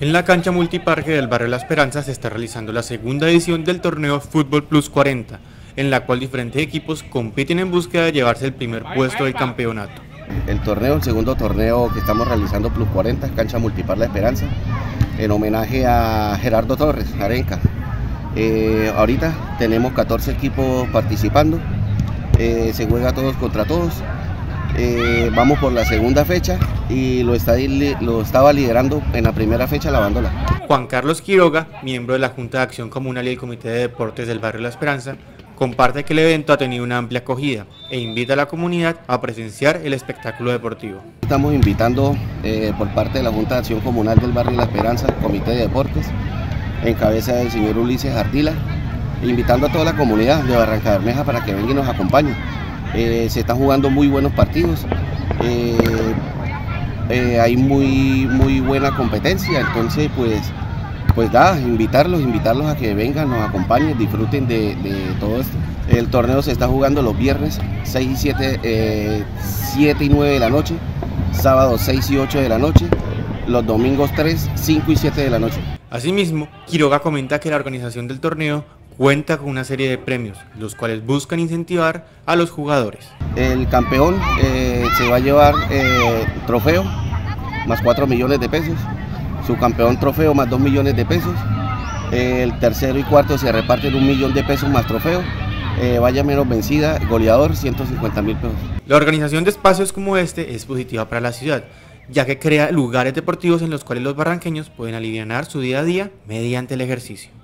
En la cancha multiparque del barrio La Esperanza se está realizando la segunda edición del torneo Fútbol Plus 40, en la cual diferentes equipos compiten en búsqueda de llevarse el primer puesto del campeonato. El torneo, el segundo torneo que estamos realizando Plus 40, cancha multipar La Esperanza, en homenaje a Gerardo Torres, Arenca. Eh, ahorita tenemos 14 equipos participando, eh, se juega todos contra todos. Eh, vamos por la segunda fecha y lo, está, lo estaba liderando en la primera fecha la bandola. Juan Carlos Quiroga, miembro de la Junta de Acción Comunal y el Comité de Deportes del Barrio La Esperanza, comparte que el evento ha tenido una amplia acogida e invita a la comunidad a presenciar el espectáculo deportivo. Estamos invitando eh, por parte de la Junta de Acción Comunal del Barrio La Esperanza, Comité de Deportes, en cabeza del señor Ulises Ardila, invitando a toda la comunidad de Barranca Bermeja para que vengan y nos acompañen. Eh, se están jugando muy buenos partidos, eh, eh, hay muy, muy buena competencia, entonces pues, pues da, invitarlos, invitarlos a que vengan, nos acompañen, disfruten de, todo esto. El torneo se está jugando los viernes 6 y 7, 7 y 9 de la noche, sábados 6 y 8 de la noche, los domingos 3, 5 y 7 de la noche. Asimismo, Quiroga comenta que la organización del torneo cuenta con una serie de premios, los cuales buscan incentivar a los jugadores. El campeón eh, se va a llevar eh, trofeo más 4 millones de pesos, su campeón trofeo más 2 millones de pesos, el tercero y cuarto se reparten un millón de pesos más trofeo, eh, vaya menos vencida, goleador 150 mil pesos. La organización de espacios como este es positiva para la ciudad, ya que crea lugares deportivos en los cuales los barranqueños pueden aliviar su día a día mediante el ejercicio.